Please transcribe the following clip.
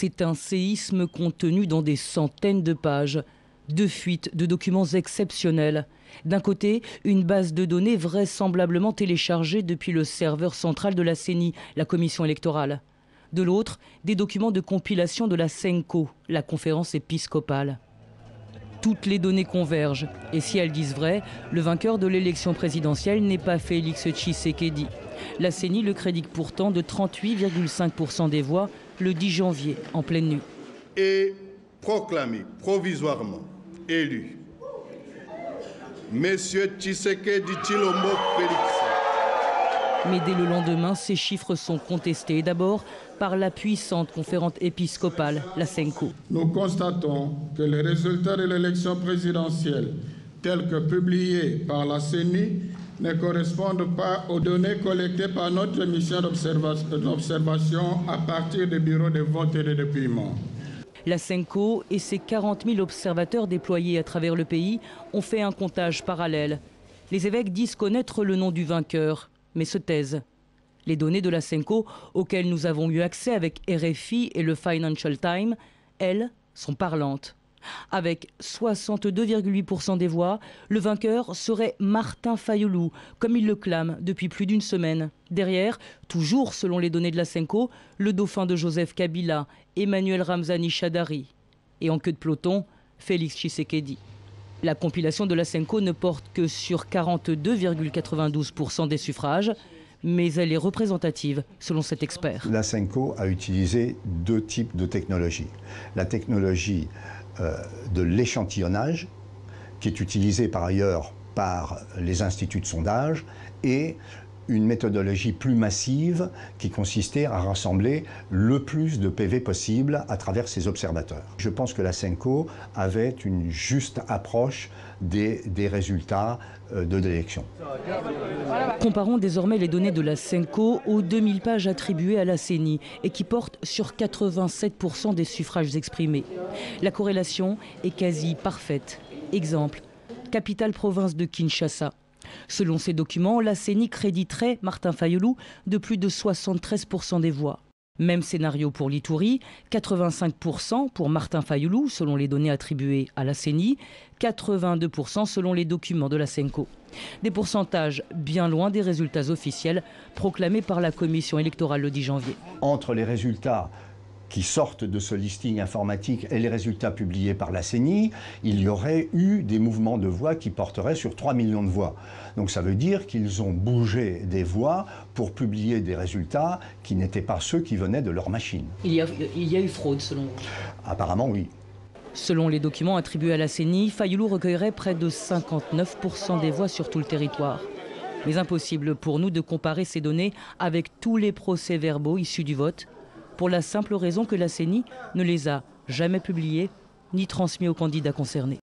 C'est un séisme contenu dans des centaines de pages. Deux fuites de documents exceptionnels. D'un côté, une base de données vraisemblablement téléchargée depuis le serveur central de la CENI, la commission électorale. De l'autre, des documents de compilation de la CENCO, la conférence épiscopale. Toutes les données convergent. Et si elles disent vrai, le vainqueur de l'élection présidentielle n'est pas Félix Tshisekedi. La CENI le crédite pourtant de 38,5% des voix le 10 janvier, en pleine nuit. Et proclamé provisoirement élu Monsieur Tshisekedi Chilombo Félix. Mais dès le lendemain, ces chiffres sont contestés. D'abord par la puissante conférence épiscopale, la CENCO. Nous constatons que les résultats de l'élection présidentielle, tels que publiés par la CENI, ne correspondent pas aux données collectées par notre mission d'observation à partir des bureaux de vote et de dépouillement. La CENCO et ses 40 000 observateurs déployés à travers le pays ont fait un comptage parallèle. Les évêques disent connaître le nom du vainqueur, mais se taisent. Les données de la CENCO, auxquelles nous avons eu accès avec RFI et le Financial Times, elles, sont parlantes. Avec 62,8% des voix, le vainqueur serait Martin Fayoulou, comme il le clame depuis plus d'une semaine. Derrière, toujours selon les données de la Senko, le dauphin de Joseph Kabila, Emmanuel Ramzani Chadari. Et en queue de peloton, Félix Tshisekedi. La compilation de la Senko ne porte que sur 42,92% des suffrages, mais elle est représentative selon cet expert. La Senko a utilisé deux types de technologies. La technologie euh, de l'échantillonnage, qui est utilisé par ailleurs par les instituts de sondage, et une méthodologie plus massive qui consistait à rassembler le plus de PV possible à travers ses observateurs. Je pense que la Senco avait une juste approche des, résultats euh, de l'élection. Comparons désormais les données de la Senco aux 2000 pages attribuées à la CENI et qui portent sur 87% des suffrages exprimés. La corrélation est quasi parfaite. Exemple, capitale province de Kinshasa. Selon ces documents, la CENI créditerait Martin Fayoulou de plus de 73% des voix. Même scénario pour l'Itouri, 85% pour Martin Fayoulou selon les données attribuées à la CENI, 82% selon les documents de la CENCO. Des pourcentages bien loin des résultats officiels proclamés par la commission électorale le 10 janvier. Entre les résultats qui sortent de ce listing informatique et les résultats publiés par la CENI, il y aurait eu des mouvements de voix qui porteraient sur 3 millions de voix. Donc ça veut dire qu'ils ont bougé des voix pour publier des résultats qui n'étaient pas ceux qui venaient de leur machine. Il y a, il y a eu fraude selon vous? Apparemment oui. Selon les documents attribués à la CENI, Fayoulou recueillerait près de 59% des voix sur tout le territoire. Mais impossible pour nous de comparer ces données avec tous les procès-verbaux issus du vote pour la simple raison que la CENI ne les a jamais publiés ni transmis aux candidats concernés.